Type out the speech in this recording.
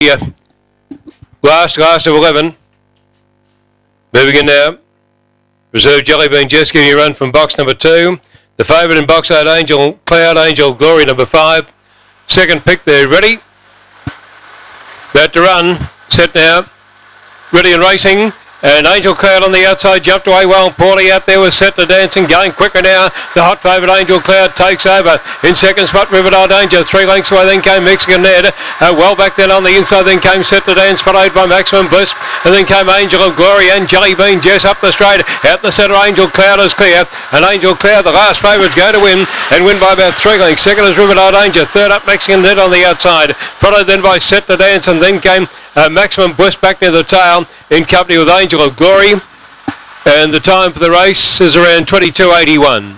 uh, last last of 11. Moving in now. Reserve Jellybean Jess giving you a run from box number two. The favourite in box eight, Angel Cloud, Angel Glory number five. Second pick there, ready. About to run. Set now. Ready and racing. And Angel Cloud on the outside jumped away well. Paulie out there was set to dancing, going quicker now. The hot favourite Angel Cloud takes over. In second spot, Riverdale Danger. Three lengths away, then came Mexican Ned. Uh, well back then on the inside, then came Set to Dance, followed by Maximum Bliss. And then came Angel of Glory and Jelly Bean Jess up the straight. Out the centre, Angel Cloud is clear. And Angel Cloud, the last favourites, go to win and win by about three lengths. Second is Riverdale Danger. Third up, Mexican Ned on the outside. Followed then by Set to Dance, and then came uh, Maximum Bliss back near the tail in company with Angel of Glory. And the time for the race is around 22.81.